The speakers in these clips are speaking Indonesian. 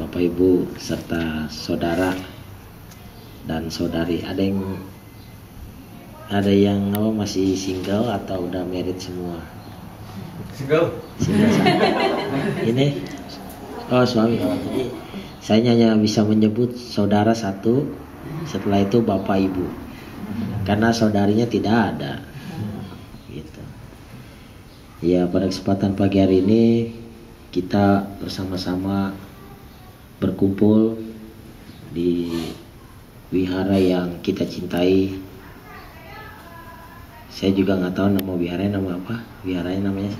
Bapak Ibu serta saudara dan saudari. Ada yang ada yang apa masih single atau udah married semua? Single. single. Ini? Oh suami. Jadi saya hanya bisa menyebut saudara satu. Setelah itu bapak ibu. Karena saudarinya tidak ada. Gitu. Ya pada kesempatan pagi hari ini kita bersama-sama berkumpul di wihara yang kita cintai. Saya juga nggak tahu nama wiharanya nama apa. Wiharanya namanya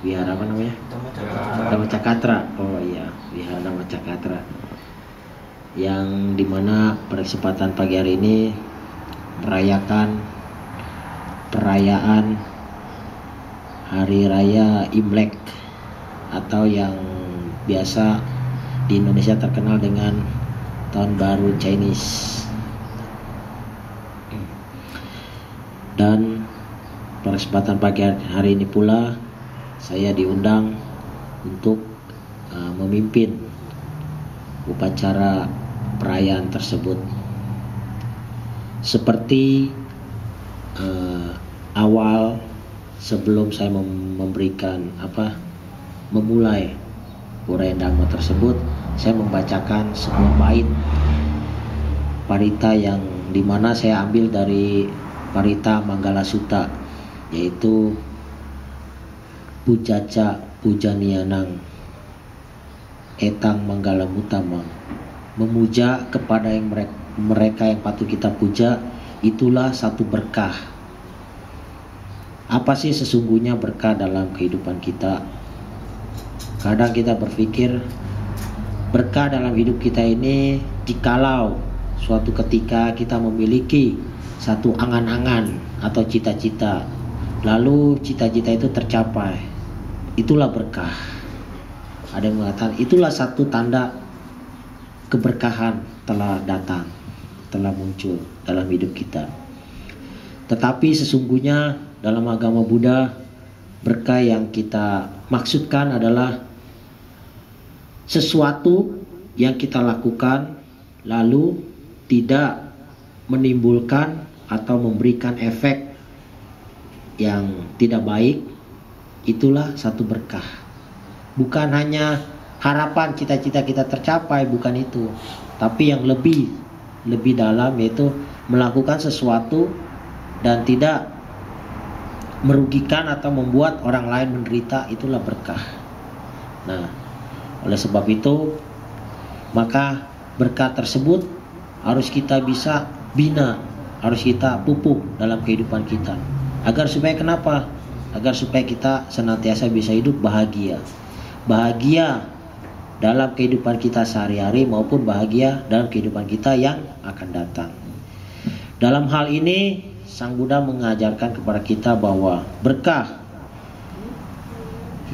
wihara apa namanya? Dhamma Cakatra. Oh iya. Wihara Dhamma Cakatra. Yang di mana pada kesempatan pagi hari ini merayakan perayaan hari raya Imlek atau yang biasa di Indonesia terkenal dengan tahun baru Chinese. Dan pada kesempatan pagi hari ini pula saya diundang untuk uh, memimpin upacara perayaan tersebut. Seperti uh, awal sebelum saya mem- memberikan apa memulai uraian dhamma tersebut saya membacakan sebuah bait parita yang di mana saya ambil dari parita Manggala Sutta yaitu Pujaca Pujanianang Etang Manggala Mutamang memuja kepada yang mereka, mereka yang patut kita puja itulah satu berkah. Apa sih sesungguhnya berkah dalam kehidupan kita kadang kita berpikir berkah dalam hidup kita ini jikalau suatu ketika kita memiliki satu angan-angan atau cita-cita. Lalu cita-cita itu tercapai. Itulah berkah. Ada yang mengatakan itulah satu tanda keberkahan telah datang telah muncul dalam hidup kita. Tetapi sesungguhnya dalam agama Buddha berkah yang kita maksudkan adalah sesuatu yang kita lakukan lalu tidak menimbulkan atau memberikan efek yang tidak baik itulah satu berkah. Bukan hanya harapan cita-cita kita tercapai bukan itu. Tapi yang lebih lebih dalam yaitu melakukan sesuatu dan tidak merugikan atau membuat orang lain menderita itulah berkah. Nah oleh sebab itu maka berkah tersebut harus kita bisa bina harus kita pupuk dalam kehidupan kita. Agar supaya kenapa? Agar supaya kita senantiasa bisa hidup bahagia. Bahagia dalam kehidupan kita sehari-hari maupun bahagia dalam kehidupan kita yang akan datang. Dalam hal ini Sang Buddha mengajarkan kepada kita bahwa berkah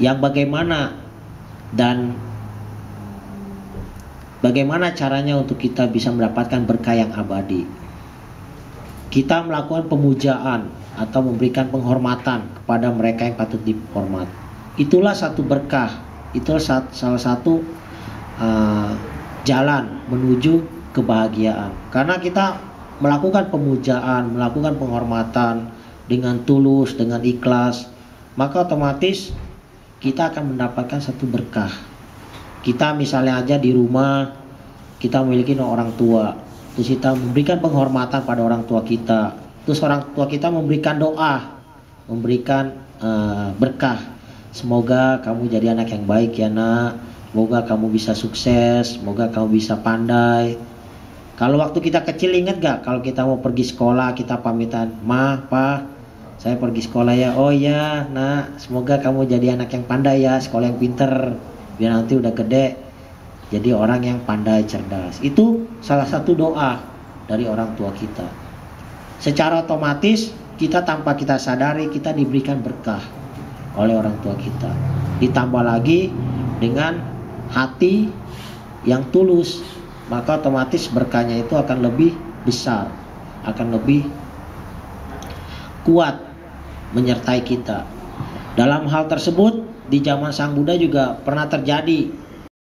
yang bagaimana dan bagaimana caranya untuk kita bisa mendapatkan berkah yang abadi kita melakukan pemujaan atau memberikan penghormatan kepada mereka yang patut dihormat. Itulah satu berkah, itulah salah satu uh, jalan menuju kebahagiaan. Karena kita melakukan pemujaan, melakukan penghormatan dengan tulus, dengan ikhlas, maka otomatis kita akan mendapatkan satu berkah. Kita misalnya aja di rumah kita memiliki orang tua, terus kita memberikan penghormatan pada orang tua kita, terus orang tua kita memberikan doa, memberikan uh, berkah. Semoga kamu jadi anak yang baik ya nak. Semoga kamu bisa sukses, semoga kamu bisa pandai. Kalau waktu kita kecil ingat gak kalau kita mau pergi sekolah kita pamitan, ma, pa, saya pergi sekolah ya. Oh ya, nak, semoga kamu jadi anak yang pandai ya, sekolah yang pinter. Biar nanti udah gede jadi orang yang pandai cerdas. Itu salah satu doa dari orang tua kita secara otomatis kita tanpa kita sadari kita diberikan berkah oleh orang tua kita. Ditambah lagi dengan hati yang tulus, maka otomatis berkahnya itu akan lebih besar, akan lebih kuat menyertai kita. Dalam hal tersebut di zaman Sang Buddha juga pernah terjadi